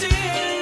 see.